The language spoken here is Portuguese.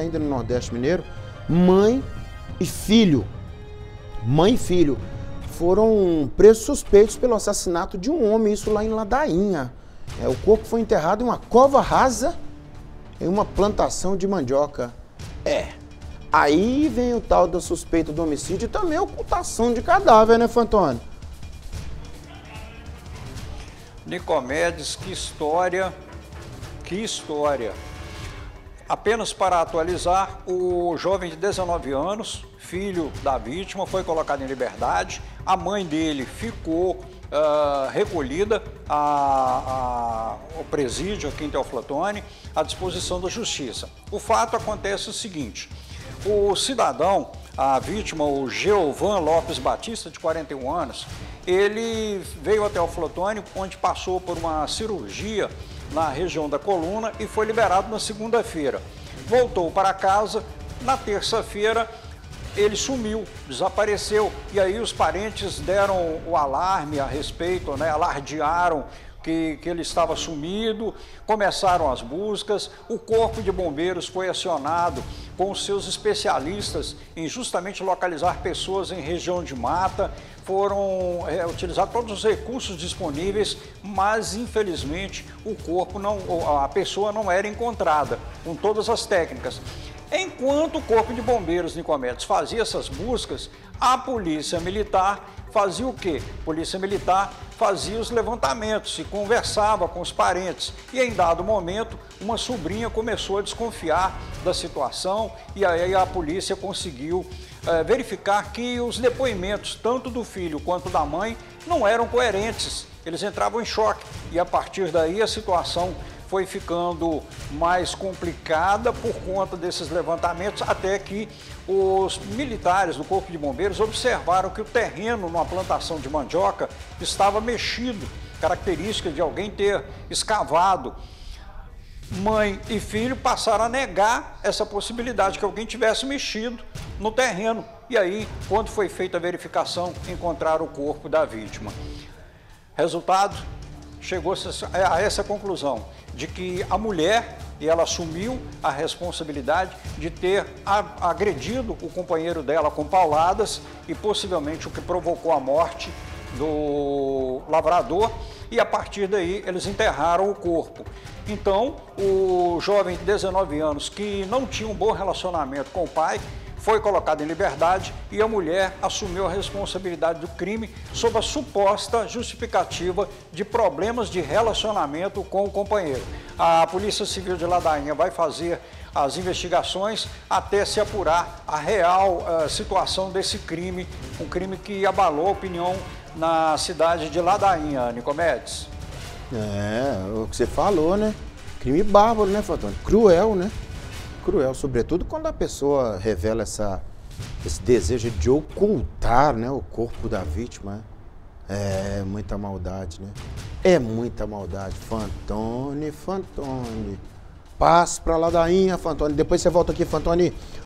ainda no Nordeste Mineiro, mãe e filho, mãe e filho, foram presos suspeitos pelo assassinato de um homem, isso lá em Ladainha. É, o corpo foi enterrado em uma cova rasa em uma plantação de mandioca. É. Aí vem o tal da suspeita do homicídio e também a ocultação de cadáver, né, Fantônio? Nicomedes, que história, que história. Apenas para atualizar, o jovem de 19 anos, filho da vítima, foi colocado em liberdade. A mãe dele ficou uh, recolhida a, a, ao presídio aqui em Teoflotone, à disposição da justiça. O fato acontece o seguinte: o cidadão, a vítima, o Geovan Lopes Batista, de 41 anos, ele veio até o Flotone, onde passou por uma cirurgia na região da coluna e foi liberado na segunda-feira. Voltou para casa, na terça-feira ele sumiu, desapareceu. E aí os parentes deram o alarme a respeito, né? alardearam que, que ele estava sumido, começaram as buscas, o Corpo de Bombeiros foi acionado com os seus especialistas em justamente localizar pessoas em região de mata, foram é, todos os recursos disponíveis, mas infelizmente o corpo não, a pessoa não era encontrada com todas as técnicas. Enquanto o Corpo de Bombeiros Nicomedes fazia essas buscas, a Polícia Militar fazia o quê? A Polícia Militar fazia os levantamentos e conversava com os parentes. E em dado momento, uma sobrinha começou a desconfiar da situação e aí a polícia conseguiu é, verificar que os depoimentos, tanto do filho quanto da mãe, não eram coerentes. Eles entravam em choque e a partir daí a situação foi ficando mais complicada por conta desses levantamentos, até que os militares do Corpo de Bombeiros observaram que o terreno numa plantação de mandioca estava mexido, característica de alguém ter escavado. Mãe e filho passaram a negar essa possibilidade que alguém tivesse mexido no terreno. E aí, quando foi feita a verificação, encontraram o corpo da vítima. Resultado, chegou a essa conclusão de que a mulher e ela assumiu a responsabilidade de ter agredido o companheiro dela com pauladas e possivelmente o que provocou a morte do lavrador e a partir daí eles enterraram o corpo. Então, o jovem de 19 anos que não tinha um bom relacionamento com o pai foi colocado em liberdade e a mulher assumiu a responsabilidade do crime sob a suposta justificativa de problemas de relacionamento com o companheiro. A Polícia Civil de Ladainha vai fazer as investigações até se apurar a real uh, situação desse crime, um crime que abalou a opinião na cidade de Ladainha, Nicomedes. É, o que você falou, né? Crime bárbaro, né, Fantônio? Cruel, né? Cruel, sobretudo quando a pessoa revela essa, esse desejo de ocultar né, o corpo da vítima. É muita maldade, né? É muita maldade. Fantone, Fantone. Paz pra ladainha, Fantone. Depois você volta aqui, Fantone.